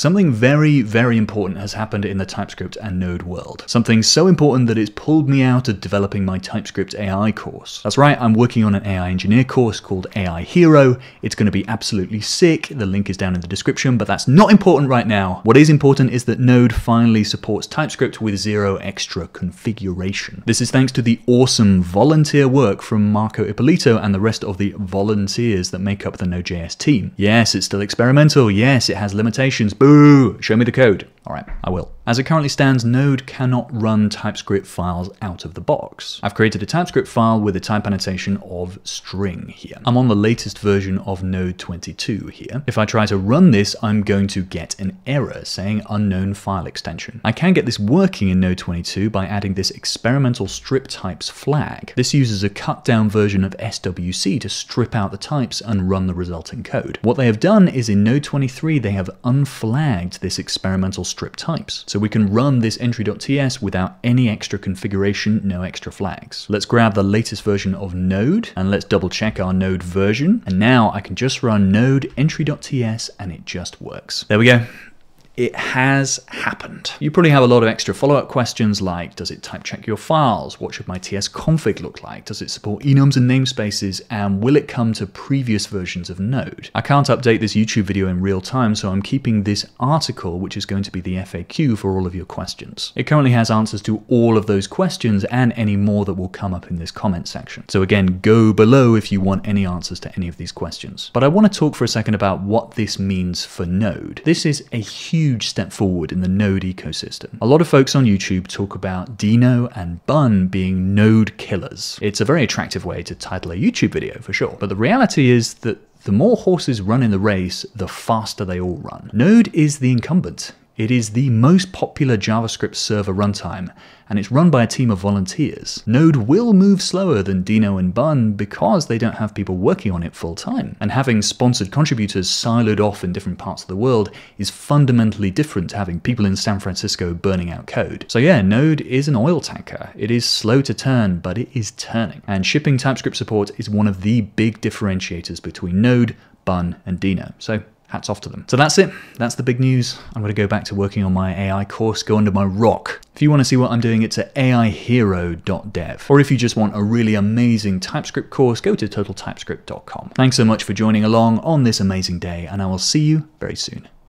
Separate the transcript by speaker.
Speaker 1: Something very, very important has happened in the TypeScript and Node world. Something so important that it's pulled me out of developing my TypeScript AI course. That's right, I'm working on an AI engineer course called AI Hero. It's going to be absolutely sick. The link is down in the description, but that's not important right now. What is important is that Node finally supports TypeScript with zero extra configuration. This is thanks to the awesome volunteer work from Marco Ippolito and the rest of the volunteers that make up the Node.js team. Yes, it's still experimental. Yes, it has limitations Show me the code. Alright, I will. As it currently stands, Node cannot run TypeScript files out of the box. I've created a TypeScript file with a type annotation of string here. I'm on the latest version of Node 22 here. If I try to run this, I'm going to get an error saying unknown file extension. I can get this working in Node 22 by adding this experimental strip types flag. This uses a cut down version of SWC to strip out the types and run the resulting code. What they have done is in Node 23, they have unflagged this experimental strip types. So we can run this entry.ts without any extra configuration, no extra flags. Let's grab the latest version of Node and let's double check our Node version. And now I can just run node entry.ts and it just works. There we go. It has happened. You probably have a lot of extra follow-up questions like, does it type check your files? What should my TS config look like? Does it support enums and namespaces? And will it come to previous versions of Node? I can't update this YouTube video in real time, so I'm keeping this article, which is going to be the FAQ for all of your questions. It currently has answers to all of those questions and any more that will come up in this comment section. So again, go below if you want any answers to any of these questions. But I want to talk for a second about what this means for Node. This is a huge huge step forward in the Node ecosystem. A lot of folks on YouTube talk about Deno and Bun being Node killers. It's a very attractive way to title a YouTube video for sure. But the reality is that the more horses run in the race, the faster they all run. Node is the incumbent. It is the most popular JavaScript server runtime, and it's run by a team of volunteers. Node will move slower than Deno and Bun because they don't have people working on it full time. And having sponsored contributors siloed off in different parts of the world is fundamentally different to having people in San Francisco burning out code. So yeah, Node is an oil tanker. It is slow to turn, but it is turning. And shipping TypeScript support is one of the big differentiators between Node, Bun, and Deno. So hats off to them. So that's it. That's the big news. I'm going to go back to working on my AI course, go under my rock. If you want to see what I'm doing, it's at aihero.dev. Or if you just want a really amazing TypeScript course, go to totaltypescript.com. Thanks so much for joining along on this amazing day, and I will see you very soon.